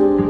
you.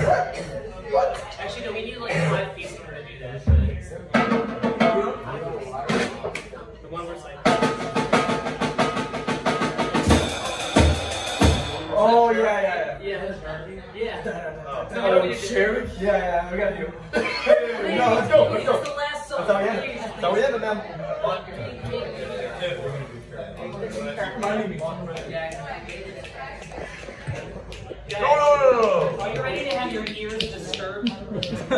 no, no no Are you ready to have your ears disturbed?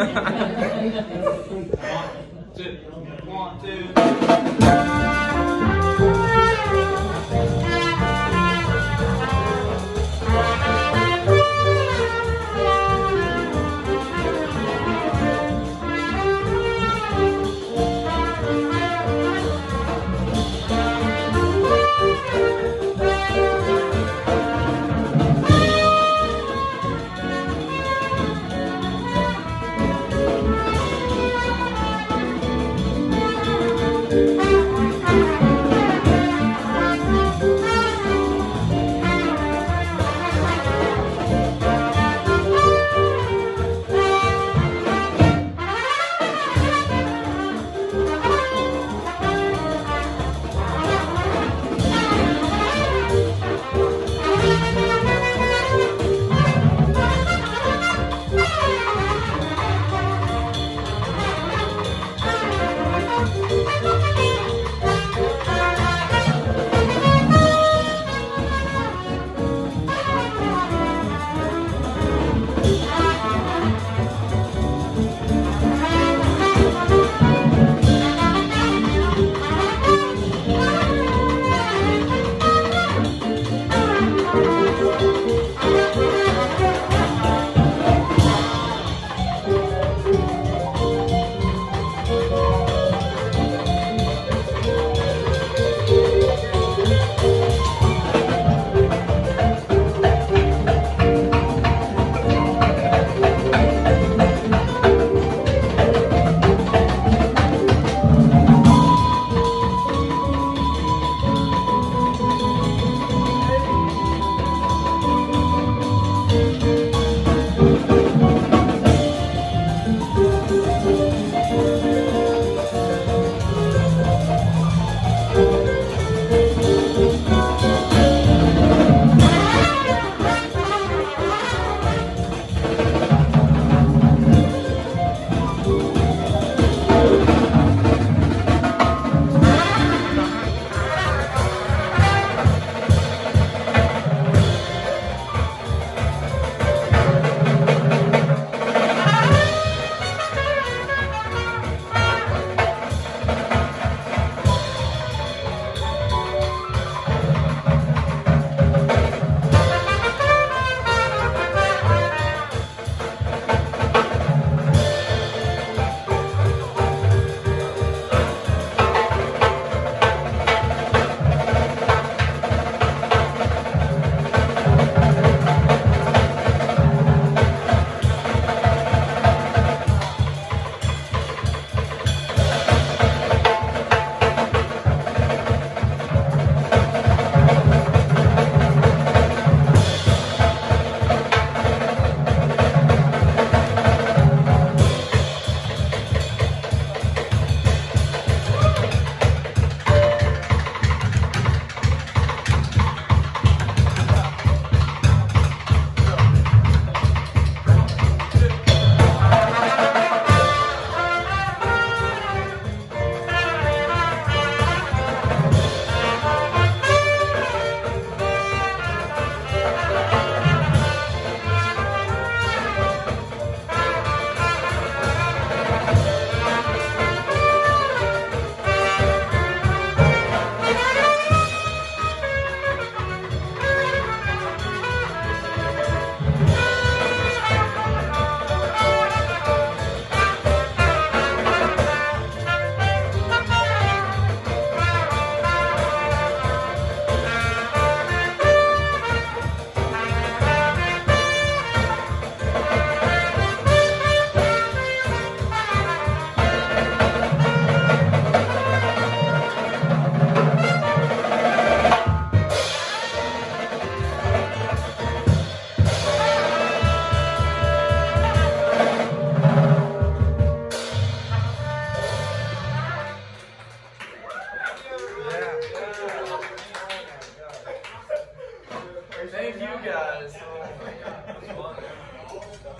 One, two, one, two.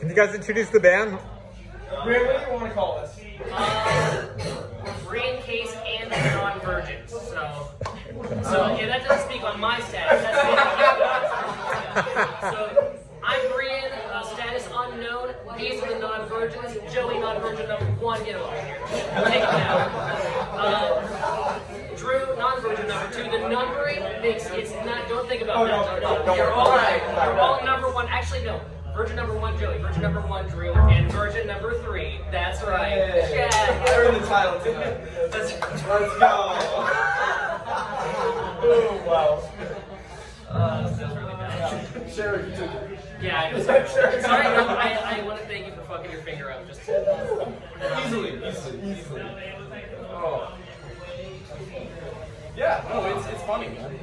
You guys introduce the band? Ray, what do you want to call us? Uh, Green case and non-virgin. So, so yeah, that doesn't speak on my status. That's speaking on you guys. So, I'm Brian, uh, status unknown. These are the non-virgins. Joey, non-virgin number one. Get over here. Take it down. Uh, Drew, non-virgin number two. The numbering makes it's not. Don't think about Oh, that. no, no, no, You're no. all All right, all right, You're all number one. Actually, no. Virgin number one, Joey. Virgin number one, Drew. And virgin number three. That's right. Yeah. I earned the title Let's go. Ooh, wow. uh, that's really bad. Sure, you took it. Yeah, I know. Sorry, sorry no, I, I want to thank you for fucking your finger up. Just Easily, easily, easily. Oh. Yeah, no, it's, it's funny, man.